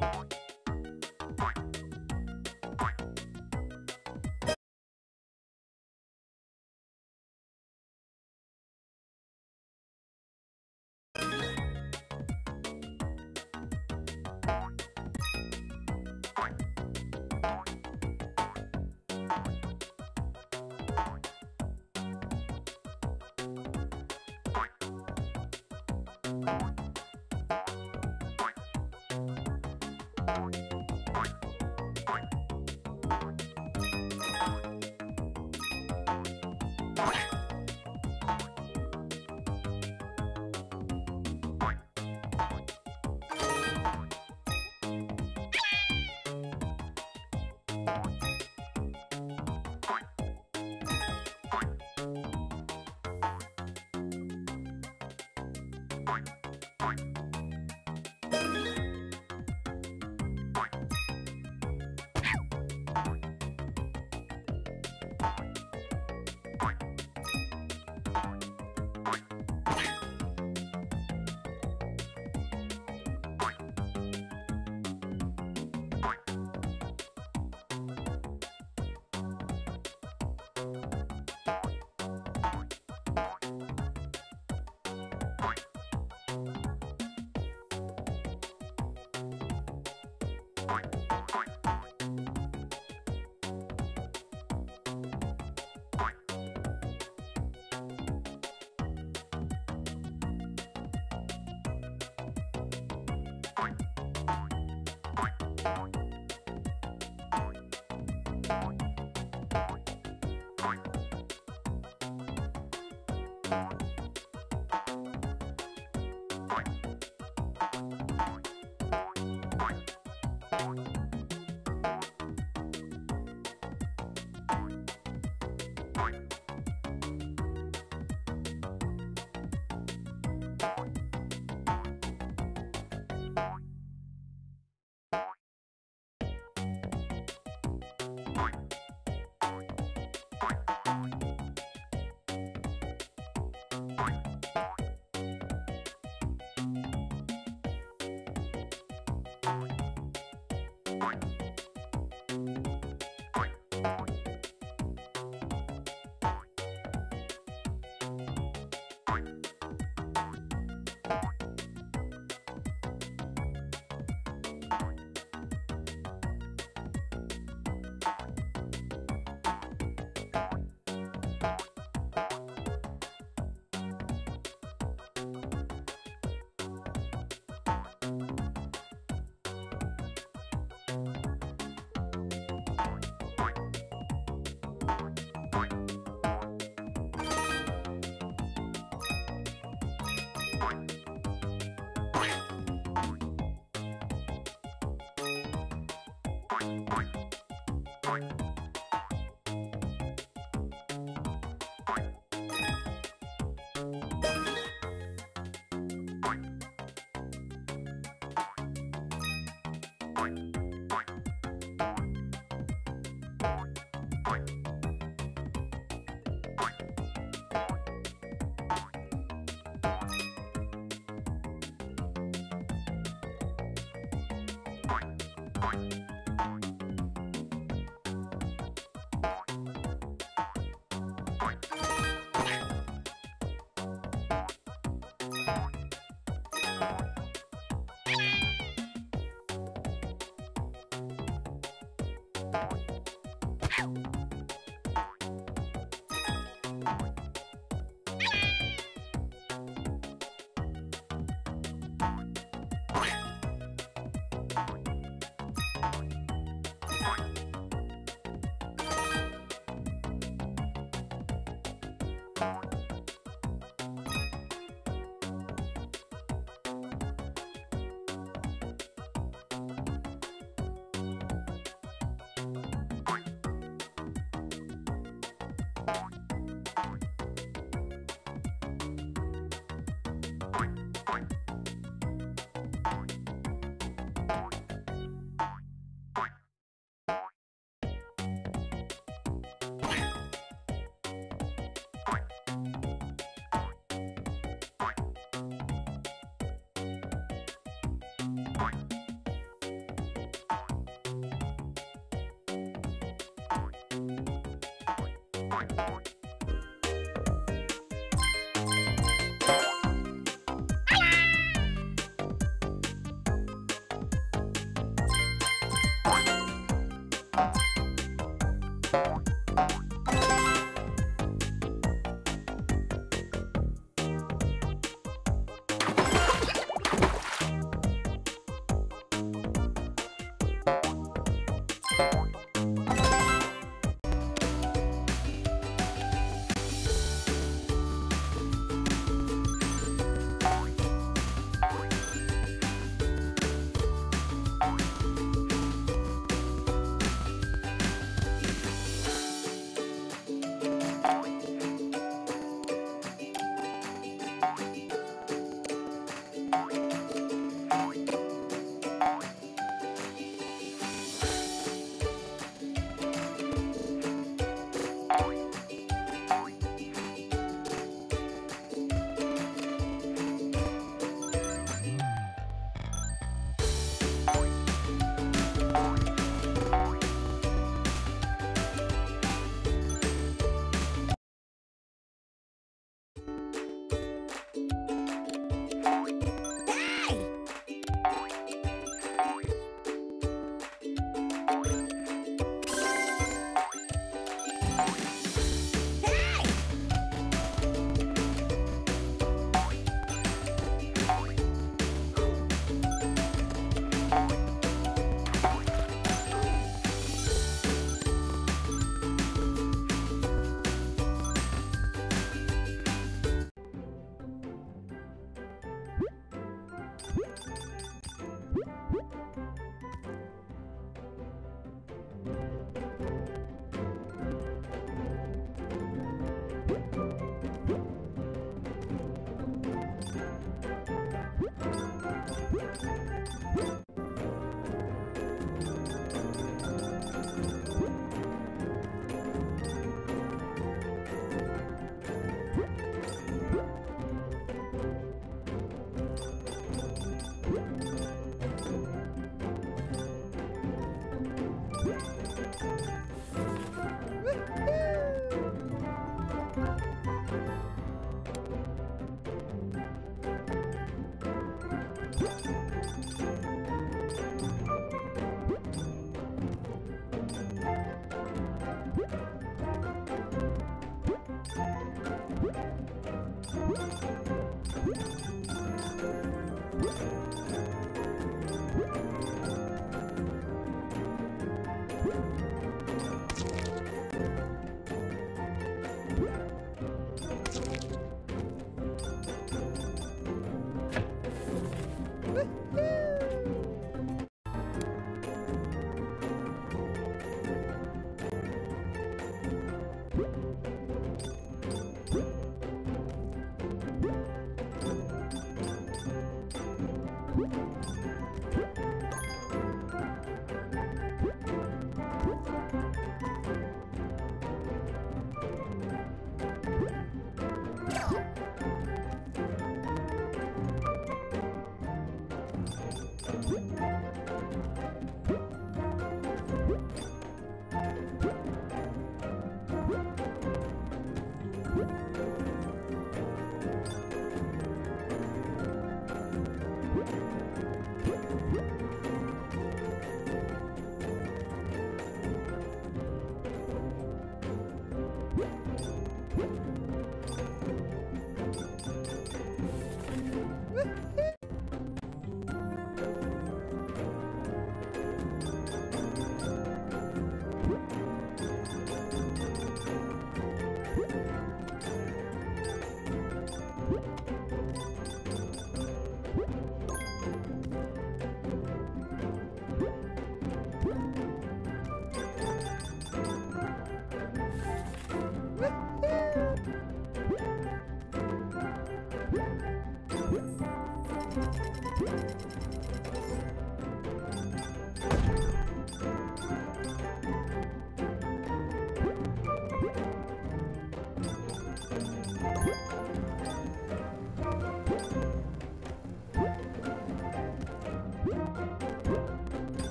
you Bye. you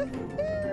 Uhul!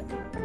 Mm-hmm.